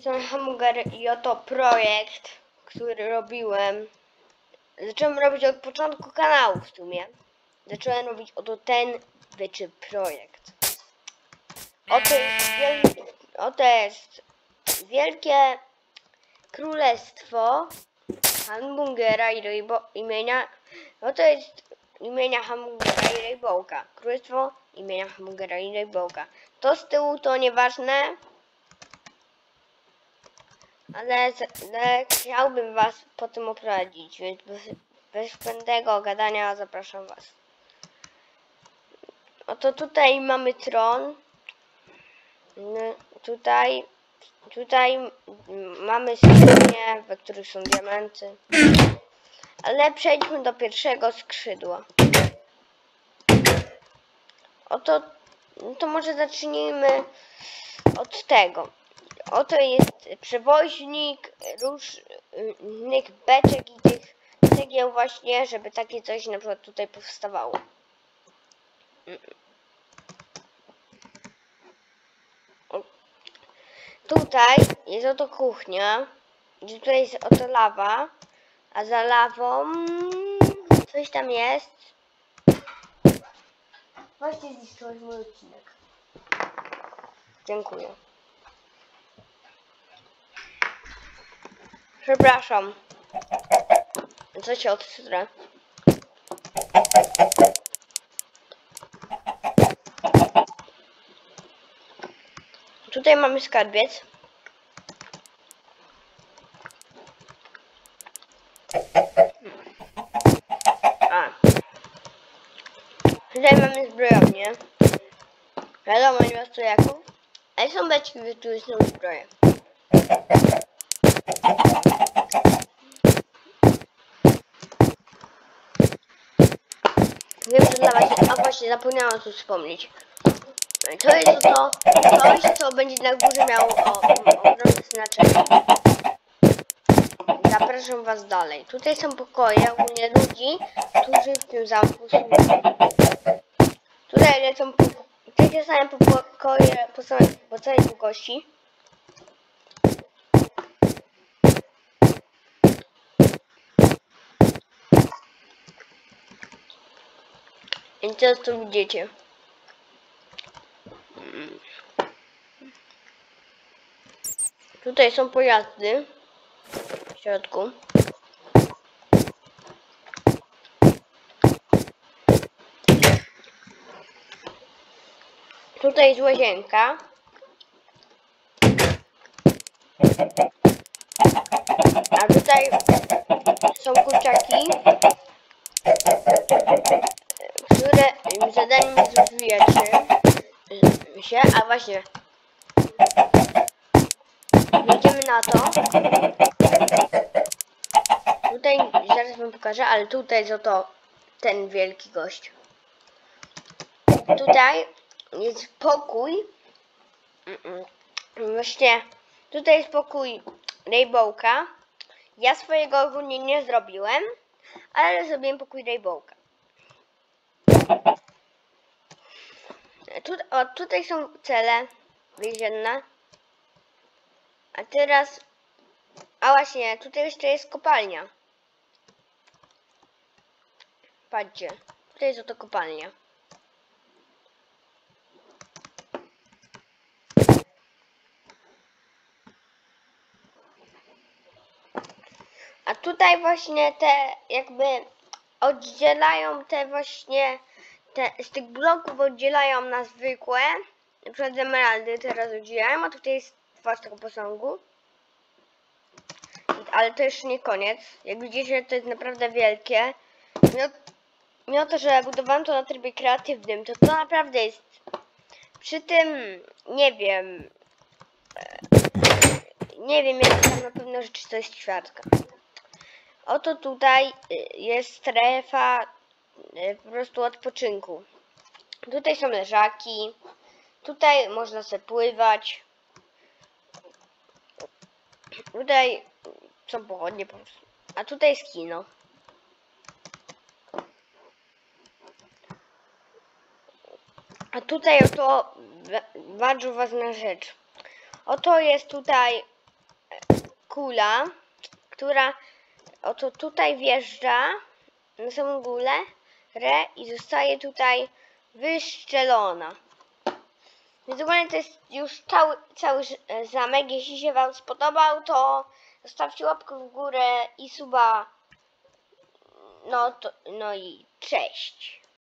Strony Hamuger i oto projekt, który robiłem. Zacząłem robić od początku kanału w sumie. Zacząłem robić oto ten wyczy projekt. Oto jest, oto jest wielkie królestwo Hamburgera i Rainbow, imienia. Oto jest imienia Hamburgera i Rainbowka. Królestwo imienia Hamburgera i Rainbowka. To z tyłu to nieważne. Ale, ale chciałbym was po tym oprowadzić, więc bez, bez gadania zapraszam was. Oto tutaj mamy tron. N- Tutaj, tutaj mamy skrzynie, we których są diamenty. Ale przejdźmy do pierwszego skrzydła. Oto, no to może zacznijmy od tego. Oto jest przewoźnik różnych beczek i tych cegieł właśnie, żeby takie coś na przykład tutaj powstawało. Tutaj jest oto kuchnia, gdzie tutaj jest oto lawa, a za lawą coś tam jest. Właśnie zniszczyłeś mój odcinek. Dziękuję. Przepraszam. Co się odstrę? Tutaj mamy skarbiec. A. Tutaj mamy zbrojownię. Wiadomo, nie ma stojaków. Ale są beczki, w których są zbroje. Wiem, że dla was, a właśnie zapomniałam tu wspomnieć. To jest to coś, co będzie na górze miało o, ogromne znaczenie. Zapraszam was dalej. Tutaj są pokoje ogólnie ludzi, którzy w tym zamku są. Tutaj lecą po, takie same pokoje po całej długości. I teraz to widzicie. Tutaj są pojazdy w środku. Tutaj jest łazienka. A tutaj są kurczaki które im zadaniem jest rozwijać się, y, się, a właśnie jedziemy na to. Tutaj zaraz wam pokażę, ale tutaj jest oto ten wielki gość. Tutaj jest pokój. Właśnie tutaj jest pokój Rainbowka. Ja swojego ogólnie nie zrobiłem, ale zrobiłem pokój Rainbowka. Tu, o, tutaj są cele więzienne. A teraz... A właśnie, tutaj jeszcze jest kopalnia. Patrzcie, tutaj jest oto kopalnia. A tutaj właśnie te jakby oddzielają te właśnie te, z tych bloków oddzielają na zwykłe. Na przykład z emeraldy teraz oddzielają, a tutaj jest twarz tego posągu. Ale to jeszcze nie koniec. Jak widzicie, to jest naprawdę wielkie. Mimo, mimo to, że budowałem to na trybie kreatywnym, to to naprawdę jest... Przy tym, nie wiem... e, Nie wiem, jak tam na pewno rzeczy to jest ćwiartka. Oto tutaj y, jest strefa po prostu odpoczynku. Tutaj są leżaki. Tutaj można sobie pływać. Tutaj są pochodnie po prostu. A tutaj jest kino. A tutaj oto ba- bardzo ważna rzecz. Oto jest tutaj e, kula, która oto tutaj wjeżdża na samą górę i zostaje tutaj wyszczelona. Więc ogólnie to jest już cały, cały e, zamek. Jeśli się Wam spodobał, to zostawcie łapkę w górę i suba. No, to, no i cześć.